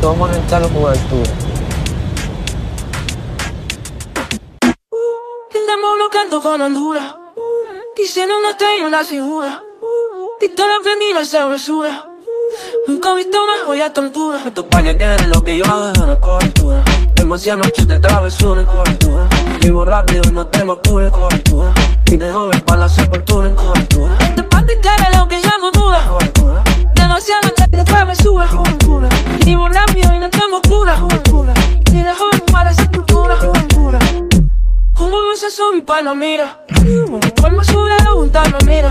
Vamos a entrar con altura. Andamos bloqueando con Honduras. Diciendo no tengo la figura. Dicta la prendida esa basura. Nunca he visto una joya tan pura. Estos paños tienen lo que yo hago es una cobertura. Demasiadas noches de travesura en cobertura. Vivo rápido y no tengo apuro en cobertura. Y de joven para la sepultura en cobertura. Este panty tiene lo que llamo dura. Demasiadas noches de travesura en cobertura. Vivo rápido y no tengo cura. Cobertura. Y de joven para la sepultura. Cobertura. Como veces soy para mira Cuando sube la junta me mira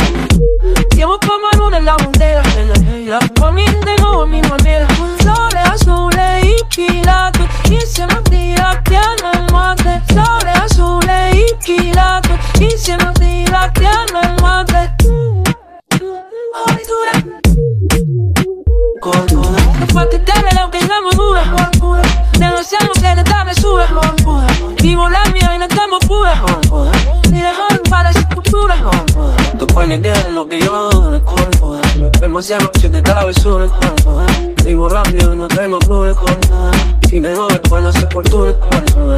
pura Ni dejar para esa cultura Tu puedes tienen lo que yo hago en el cuerpo Demasiadas noches de travesura cuerpo Vivo rápido no tengo clubes nada Y me muevo por la sepultura en el cuerpo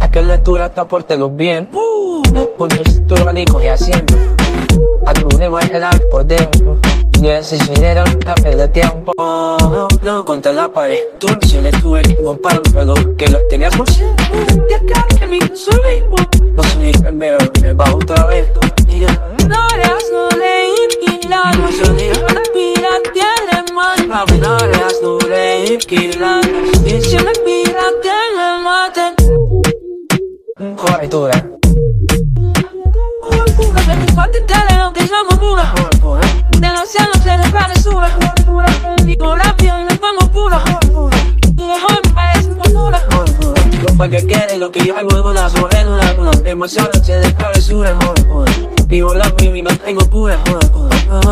Es que la lectura está por telos bien. Porque el cinturón y cogía el arte por dentro. Y ese dinero nunca pierde tiempo. No, no, contra la pared Tu visión estuve equipo para un reloj Que lo siempre De acá que soy mismo No soy me va otra vez no leí y la La pira tiene más Flores no leí y la Y si me pira tiene mate Cobertura. Fuerte Demasiado se le travesura Digo rápido y me pongo pura mejor me parece Lo que quiere lo que yo hago es una sobrena una Demasiado se de travesura Vivo la y me tengo pura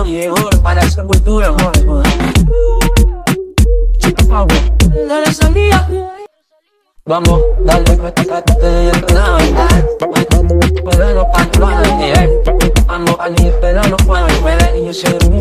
Y mejor para esa cultura Dale salida Vamos, dale, cuesta, de la Pero no pantalones, Ando al día, pero no puedo Y yo soy